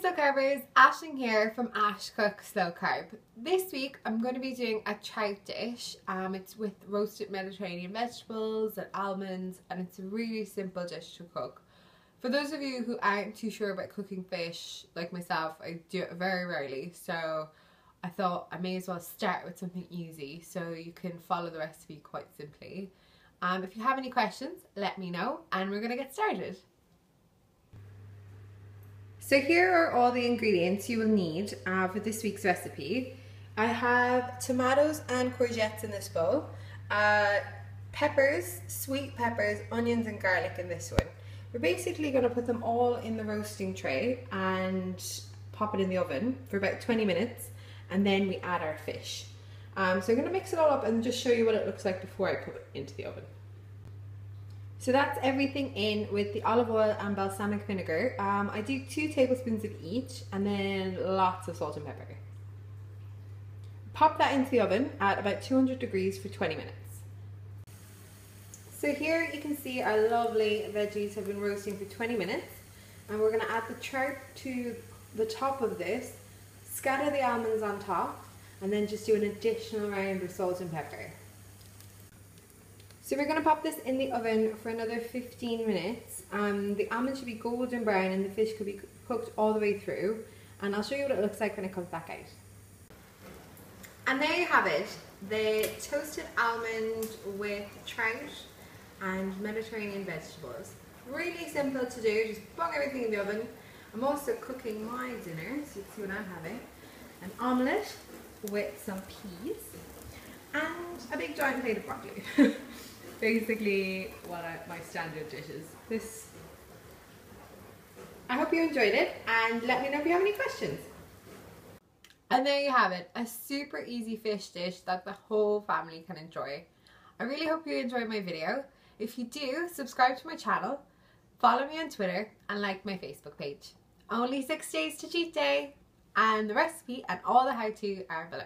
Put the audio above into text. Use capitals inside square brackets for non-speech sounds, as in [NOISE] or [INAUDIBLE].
Slow Carbers, Ashling here from Ash Cooks Slow Carb. This week I'm going to be doing a trout dish. Um, it's with roasted Mediterranean vegetables and almonds and it's a really simple dish to cook. For those of you who aren't too sure about cooking fish, like myself, I do it very rarely so I thought I may as well start with something easy so you can follow the recipe quite simply. Um, if you have any questions, let me know and we're going to get started. So here are all the ingredients you will need uh, for this week's recipe. I have tomatoes and courgettes in this bowl, uh, peppers, sweet peppers, onions and garlic in this one. We're basically going to put them all in the roasting tray and pop it in the oven for about 20 minutes and then we add our fish. Um, so I'm going to mix it all up and just show you what it looks like before I put it into the oven. So that's everything in with the olive oil and balsamic vinegar. Um, I do two tablespoons of each and then lots of salt and pepper. Pop that into the oven at about 200 degrees for 20 minutes. So here you can see our lovely veggies have been roasting for 20 minutes and we're going to add the trout to the top of this, scatter the almonds on top and then just do an additional round of salt and pepper. So we're going to pop this in the oven for another 15 minutes. Um, the almond should be golden brown and the fish could be cooked all the way through. And I'll show you what it looks like when it comes back out. And there you have it, the toasted almond with trout and Mediterranean vegetables. Really simple to do, just bung everything in the oven. I'm also cooking my dinner, so you can see what I'm having. An omelette with some peas and a big giant plate of broccoli. [LAUGHS] basically what I, my standard dishes. This. I hope you enjoyed it and let me know if you have any questions. And there you have it, a super easy fish dish that the whole family can enjoy. I really hope you enjoyed my video. If you do, subscribe to my channel, follow me on Twitter and like my Facebook page. Only six days to cheat day and the recipe and all the how-to are below.